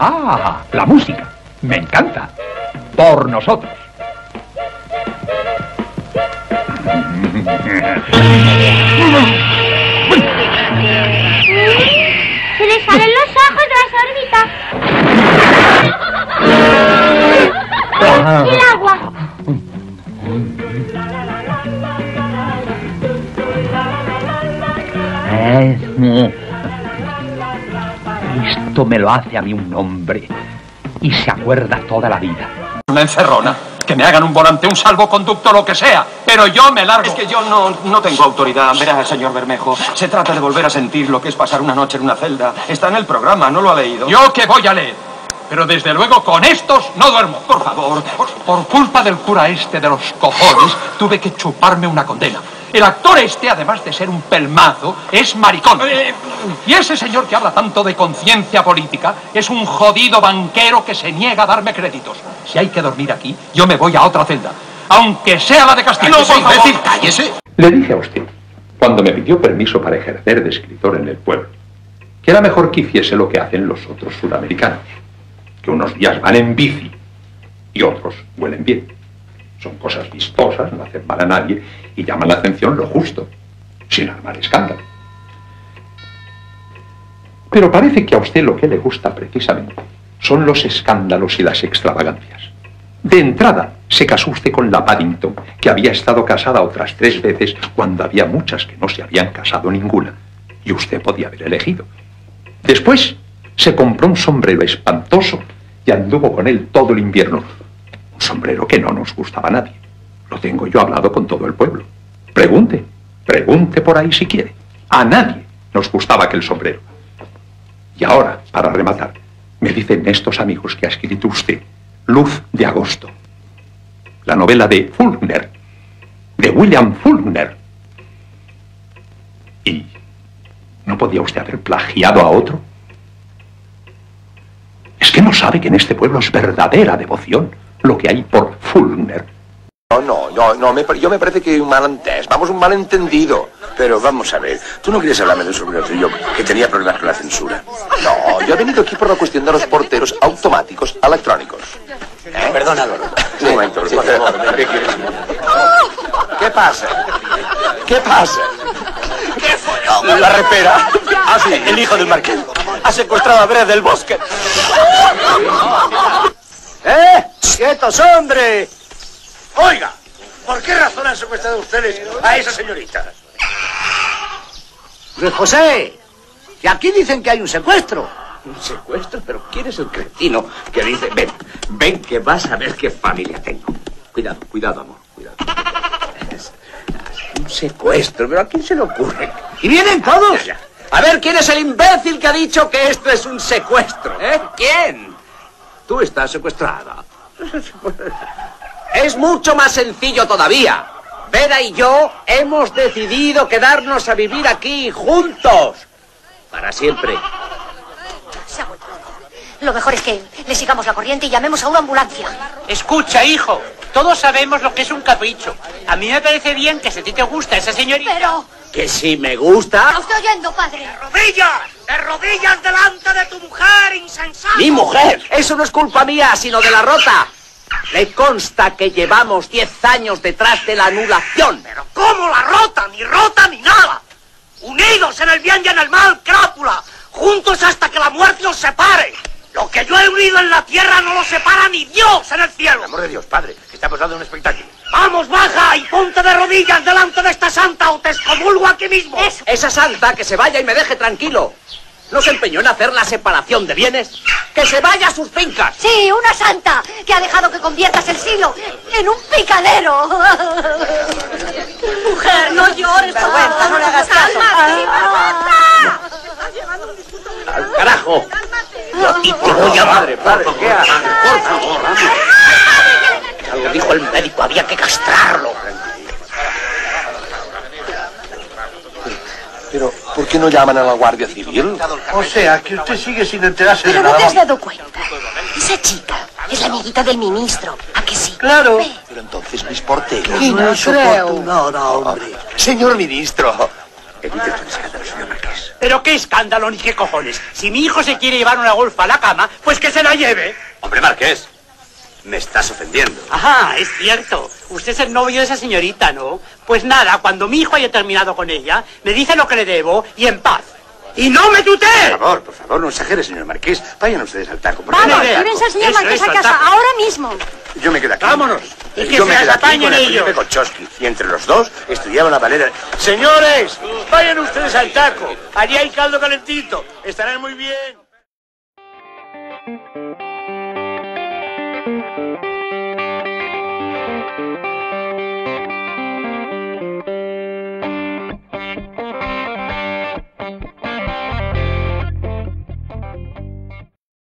Ah, la música. Me encanta. Por nosotros. Se le salen los ojos de las órbitas. el agua. Es esto me lo hace a mí un hombre y se acuerda toda la vida. Una encerrona. Que me hagan un volante, un salvoconducto, lo que sea. Pero yo me largo. Es que yo no, no tengo autoridad. Verá, señor Bermejo, se trata de volver a sentir lo que es pasar una noche en una celda. Está en el programa, ¿no lo ha leído? Yo que voy a leer. Pero desde luego con estos no duermo. Por favor. Por, por culpa del cura este de los cojones, tuve que chuparme una condena. El actor este, además de ser un pelmazo, es maricón. Y ese señor que habla tanto de conciencia política es un jodido banquero que se niega a darme créditos. Si hay que dormir aquí, yo me voy a otra celda. Aunque sea la de Castillo. No, por favor. decir, cállese. Le dije a usted, cuando me pidió permiso para ejercer de escritor en el pueblo, que era mejor que hiciese lo que hacen los otros sudamericanos, que unos días van en bici y otros huelen bien. Son cosas vistosas, no hacen mal a nadie y llaman la atención lo justo, sin armar escándalo. Pero parece que a usted lo que le gusta precisamente son los escándalos y las extravagancias. De entrada, se casó usted con la Paddington, que había estado casada otras tres veces cuando había muchas que no se habían casado ninguna, y usted podía haber elegido. Después, se compró un sombrero espantoso y anduvo con él todo el invierno. Un sombrero que no nos gustaba a nadie. Lo tengo yo hablado con todo el pueblo. Pregunte, pregunte por ahí si quiere. A nadie nos gustaba aquel sombrero. Y ahora, para rematar, me dicen estos amigos que ha escrito usted Luz de Agosto, la novela de Faulkner, de William Faulkner. ¿Y no podía usted haber plagiado a otro? Es que no sabe que en este pueblo es verdadera devoción lo que hay por Faulkner. No, no, no, no me, yo me parece que hay un malentés, vamos, un malentendido. Pero vamos a ver, tú no quieres hablarme de un sombrero tuyo que tenía problemas con la censura. No, yo he venido aquí por la cuestión de los porteros automáticos electrónicos. ¿Eh? Perdona, Álvaro. Un momento, por favor, ¿qué quieres? ¿Qué pasa? ¿Qué pasa? ¿Qué follón? La repera. Ah, sí, el hijo del marqués. Ha secuestrado a Brea del Bosque. ¡Eh! ¡Quietos, hombre! Oiga, ¿por qué razón han secuestrado ustedes a esa señorita? Luis José, que aquí dicen que hay un secuestro. ¿Un secuestro? ¿Pero quién es el cretino que dice, ven, ven que vas a ver qué familia tengo? Cuidado, cuidado, amor, cuidado. Es- Un secuestro, pero ¿a quién se le ocurre? ¿Y vienen todos? Ya, ya. A ver, ¿quién es el imbécil que ha dicho que esto es un secuestro? ¿Eh? ¿Quién? Tú estás secuestrada. Es mucho más sencillo todavía. Vera y yo hemos decidido quedarnos a vivir aquí juntos. Para siempre. Se ha vuelto loco. Lo mejor es que le sigamos la corriente y llamemos a una ambulancia. Escucha, hijo. Todos sabemos lo que es un capricho. A mí me parece bien que si a ti te gusta esa señorita... Pero... Que si me gusta. ¿Está usted oyendo, padre? ¡Rodillas! ¡De rodillas delante de tu mujer, insensato! ¡Mi mujer! Eso no es culpa mía, sino de la rota. Le consta que llevamos 10 años detrás de la anulación. ¿Pero cómo la rota? Ni rota ni nada. Unidos en el bien y en el mal, crápula. Juntos hasta que la muerte os separe. Lo que yo he unido en la tierra no lo separa ni Dios en el cielo. Amor de Dios, padre, que estamos dando un espectáculo. Vamos, baja y ponte de rodillas delante de esta santa o te excomulgo aquí mismo. Esa santa que se vaya y me deje tranquilo. ¿No se empeñó en hacer la separación de bienes? ¡Que se vaya a sus fincas! Sí, una santa que ha dejado que conviertas el siglo en un picadero. Mujer, no llores. Vergüenza, no le hagas caso. ¡Al carajo! Y te voy a madre, padre, ¿qué haces? Por favor, Algo dijo el médico, había que castrarlo. Pero, ¿por qué no llaman a la Guardia Civil? O sea, que usted sigue sin enterarse Pero de no nada. te has dado cuenta. Esa chica es la amiguita del ministro. ¿A que sí? Claro. Pero entonces mis porteros... No soporto nada, hombre. Señor ministro. Escándalo, señor Marqués. Pero qué escándalo ni qué cojones. Si mi hijo se quiere llevar una golfa a la cama, pues que se la lleve. Hombre, Marqués. Me estás ofendiendo. Ajá, es cierto. Usted es el novio de esa señorita, ¿no? Pues nada, cuando mi hijo haya terminado con ella, me dice lo que le debo y en paz. ¡Y no me tutee! Por favor, por favor, no exagere, señor Marqués. Vayan ustedes al taco. por Vamos, llévense al señor Marqués eso, a casa, taco. ahora mismo. Yo me quedo aquí. Vámonos. Y que Yo se me las quedo aquí apañen con el ellos. Y entre los dos estudiaban la manera... Señores, vayan ustedes al taco. Allí hay caldo calentito. Estarán muy bien.